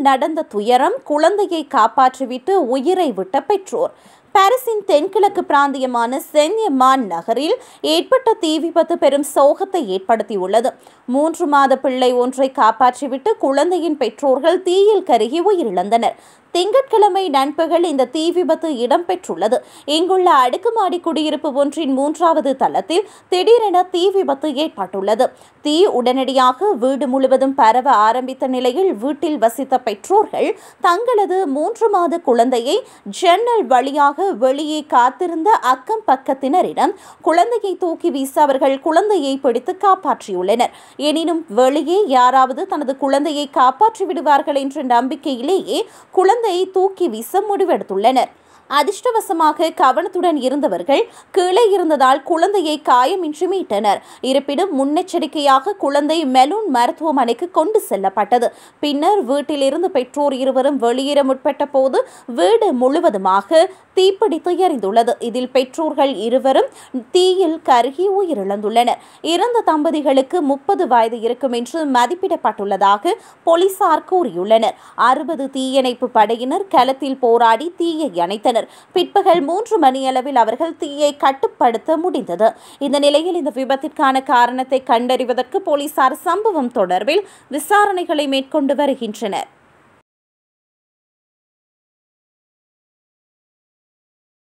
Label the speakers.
Speaker 1: நடந்த துயரம் குழந்தையை காப்பாற்றிவிட்டு உயிரை விட்ட பெற்றோர். பாரிஸின் தென்கிழக்கு பிராந்தியமான சென்யமான் நகரில் ஏற்பட்ட தீ விபத்து பெரும் சோகத்தை ஏற்படுத்தியுள்ளது. மூன்று மாத பிள்ளை ஒன்றை காப்பாற்றிவிட்டு குழந்தையின் பெற்றோர்கள் தீயில் கருகி உயிரிழந்தனர். திங்கட்கிழமை நண்பகல் இந்த தீ விபத்து இடம்பெற்றுள்ளது. இங்குள்ள அடுக்குமாடி குடியிருப்பு ஒன்றின் மூன்றாவது தளத்தில் திடீரென தீ விபத்து ஏற்பட்டுள்ளது. தீ உடனடியாக வீடு முழுவதும் பரவ ஆரம்பித்த நிலையில் வீட்டில் வசித்த பெற்றோர்கள் தங்களது மூன்று மாத குழந்தையை ஜன்னல் வழியாக வெளியே காத்திருந்த அக்கம் பக்கத்தினரிடம் குழந்தையை தூக்கி வீச அவர்கள் குழந்தையை பிடித்து காப்பாற்றியுள்ளனர். எனினும் வெளியே யாராவது தனது குழந்தையை காப்பாற்றி விடுவார்கள் என்ற நம்பிக்கையிலேயே குழந்தையை தூக்கி வீச முடிவெடுத்துள்ளனர். அதிர்ஷ்டவசமாக கவனத்துடன் இருந்தவர்கள் கீழே இருந்ததால் குழந்தையை காயமின்றி மீட்டனர். இருப்பினும் முன்னெச்சரிக்கையாக குழந்தை மெலூன் மருத்துவமனைக்கு கொண்டு செல்லப்பட்டது. பின்னர் வீட்டிலிருந்து பெற்றோர் இருவரும் வெளியேற முற்பட்ட போது வீடு முழுவதுமாக தீப்பிடித்து எரிந்துள்ளது. இதில் பெற்றோர்கள் இருவரும் தீயில் கருகி உயிரிழந்துள்ளனர். இறந்த தம்பதிகளுக்கு முப்பது வயது இருக்கும் என்று மதிப்பிடப்பட்டுள்ளதாக போலீசார் கூறியுள்ளனர். அறுபது தீயணைப்பு படையினர் களத்தில் போராடி தீயை அணைத்தனர். பிற்பகல் மூன்று மணியளவில் அவர்கள் தீயை கட்டுப்படுத்த முடிந்தது. இந்த நிலையில் இந்த விபத்திற்கான காரணத்தை கண்டறிவதற்கு போலீசார் சம்பவம் தொடர்பில் விசாரணைகளை மேற்கொண்டு வருகின்றனர்.